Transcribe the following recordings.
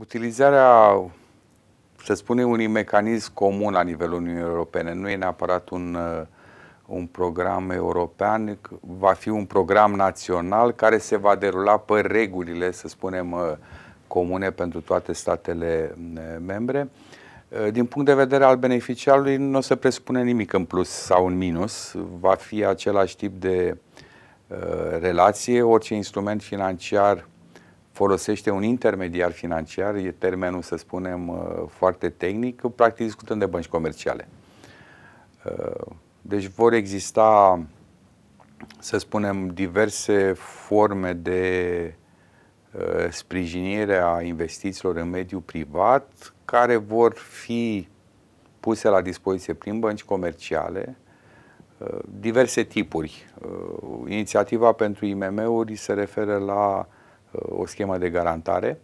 utilizarea, să spunem, unui mecanism comun la nivelul Uniunii Europene nu e neapărat un, uh, un program european, va fi un program național care se va derula pe regulile, să spunem, uh, comune pentru toate statele uh, membre. Din punct de vedere al beneficiarului, nu o să presupune nimic în plus sau în minus, va fi același tip de uh, relație. Orice instrument financiar folosește un intermediar financiar, e termenul, să spunem, uh, foarte tehnic, practic discutăm de bănci comerciale. Uh, deci vor exista, să spunem, diverse forme de uh, sprijinire a investițiilor în mediul privat care vor fi puse la dispoziție prin bănci comerciale, diverse tipuri. Inițiativa pentru IMM-uri se referă la o schemă de garantare.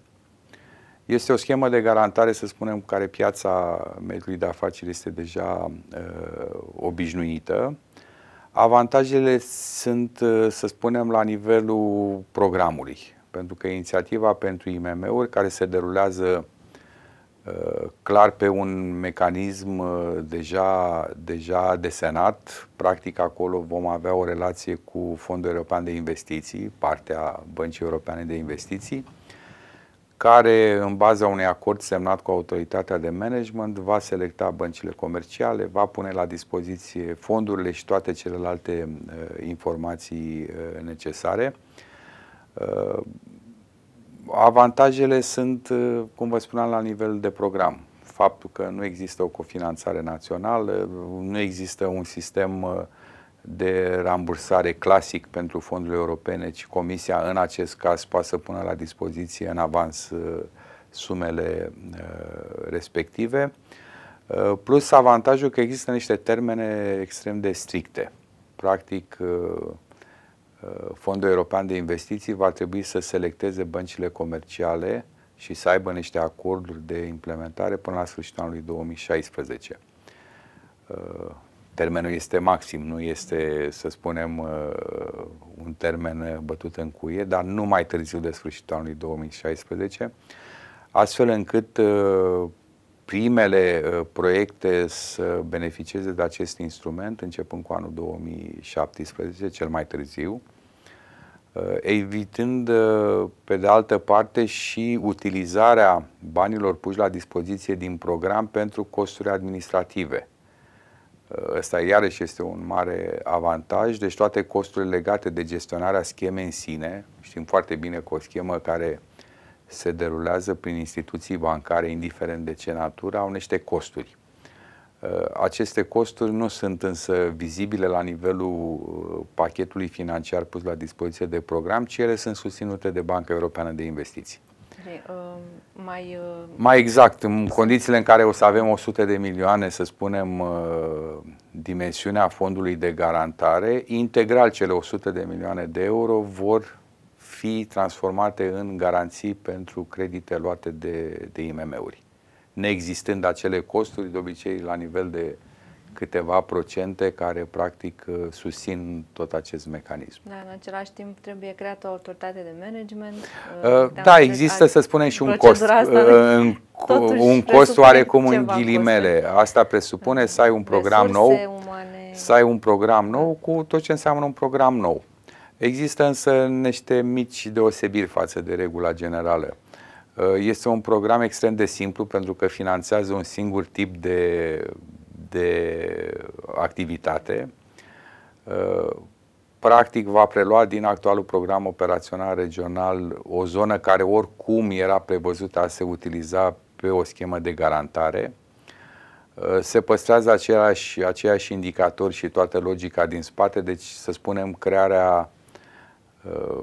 Este o schemă de garantare, să spunem, cu care piața mediului de afaceri este deja uh, obișnuită. Avantajele sunt, uh, să spunem, la nivelul programului, pentru că inițiativa pentru IMM-uri, care se derulează uh, clar pe un mecanism uh, deja, deja desenat. Practic acolo vom avea o relație cu Fondul European de Investiții, partea Băncii Europene de Investiții, care, în baza unui acord semnat cu autoritatea de management, va selecta băncile comerciale, va pune la dispoziție fondurile și toate celelalte uh, informații uh, necesare. Uh, avantajele sunt, uh, cum vă spuneam, la nivel de program. Faptul că nu există o cofinanțare națională, nu există un sistem uh, de rambursare clasic pentru fondurile europene, ci Comisia în acest caz poate să pună la dispoziție în avans uh, sumele respective. Plus avantajul că există niște termene extrem de stricte. Practic, Uh, Fondul European de Investiții va trebui să selecteze băncile comerciale și să aibă niște acorduri de implementare până la sfârșitul anului 2016. Uh, termenul este maxim, nu este, să spunem, uh, un termen bătut în cuie, dar nu mai târziu de sfârșitul anului 2016, astfel încât primele proiecte să beneficieze de acest instrument începând cu anul 2017, cel mai târziu, Uh, evitând, uh, pe de altă parte, și utilizarea banilor puși la dispoziție din program pentru costuri administrative. Uh, ăsta iarăși este un mare avantaj, deci toate costurile legate de gestionarea schemei în sine, știm foarte bine că o schemă care se derulează prin instituții bancare, indiferent de ce natură, au niște costuri. Uh, aceste costuri nu sunt însă vizibile la nivelul uh, pachetului financiar pus la dispoziție de program, ci ele sunt susținute de Banca Europeană de Investiții. Uh, mai, mai exact, în condițiile în care o să avem 100 de milioane, să spunem, dimensiunea fondului de garantare, integral cele 100 de milioane de euro vor fi transformate în garanții pentru credite luate de, de IMM-uri neexistând acele costuri, de obicei la nivel de câteva procente care practic uh, susțin tot acest mecanism. Da, în același timp trebuie creată o autoritate de management. Uh, da, există să spunem și un cost. Uh, un cost oarecum în ghilimele. Coste. Asta presupune da. să ai un program Resurse nou, umane. să ai un program nou cu tot ce înseamnă un program nou. Există însă niște mici deosebiri față de regula generală. Uh, este un program extrem de simplu pentru că finanțează un singur tip de, de activitate. Uh, practic va prelua din actualul program operațional regional o zonă care oricum era prevăzută a se utiliza pe o schemă de garantare. Uh, se păstrează aceiași, aceiași indicatori și toată logica din spate, deci să spunem crearea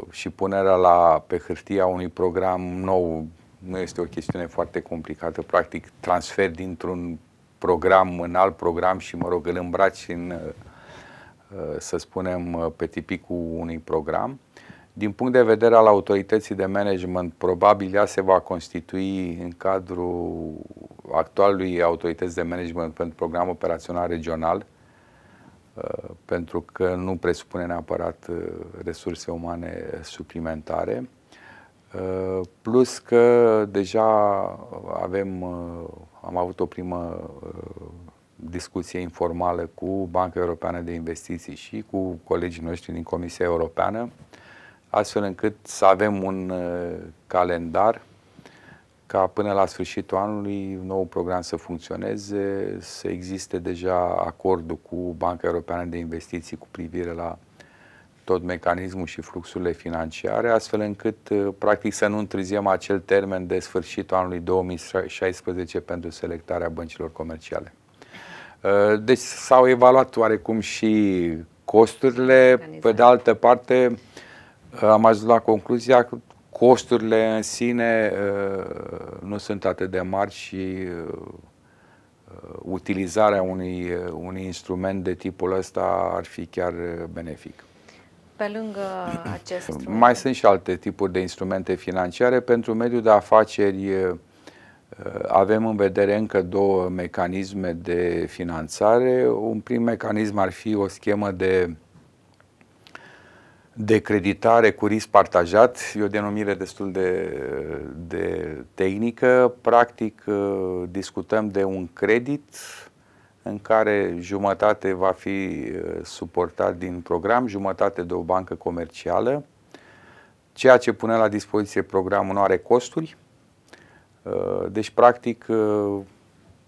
și punerea la, pe hârtie a unui program nou nu este o chestiune foarte complicată. Practic, transfer dintr-un program în alt program și, mă rog, îl îmbraci în, uh, să spunem, uh, pe tipicul unui program. Din punct de vedere al autorității de management, probabil ea se va constitui în cadrul actualului autorități de management pentru program operațional regional, uh, pentru că nu presupune neapărat resurse umane suplimentare. Plus că deja avem, am avut o primă discuție informală cu Banca Europeană de Investiții și cu colegii noștri din Comisia Europeană, astfel încât să avem un calendar ca până la sfârșitul anului nou program să funcționeze, să existe deja acordul cu Banca Europeană de Investiții cu privire la tot mecanismul și fluxurile financiare, astfel încât, uh, practic, să nu întârziem acel termen de sfârșitul anului 2016 pentru selectarea băncilor comerciale. Uh, deci s-au evaluat oarecum și costurile. Pe de altă parte, uh, am ajuns la concluzia că costurile în sine nu sunt atât de mari și utilizarea unui, unui instrument de tipul ăsta ar fi chiar benefic. Pe lângă acest instrument. Mai sunt și alte tipuri de instrumente financiare. Pentru mediul de afaceri avem în vedere încă două mecanisme de finanțare. Un prim mecanism ar fi o schemă de de creditare cu risc partajat, e o denumire destul de, de tehnică. Practic, discutăm de un credit în care jumătate va fi uh, suportat din program, jumătate de o bancă comercială. Ceea ce pune la dispoziție programul nu are costuri. Uh, deci, practic, uh,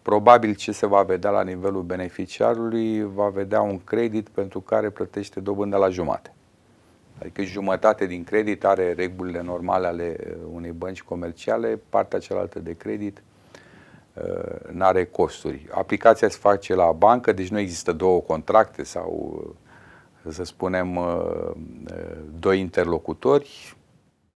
probabil ce se va vedea la nivelul beneficiarului, va vedea un credit pentru care plătește dobândă la jumate. Adică jumătate din credit are regulile normale ale unei bănci comerciale, partea cealaltă de credit Uh, nu are costuri. Aplicația se face la bancă, deci nu există două contracte sau, uh, să spunem, uh, doi interlocutori.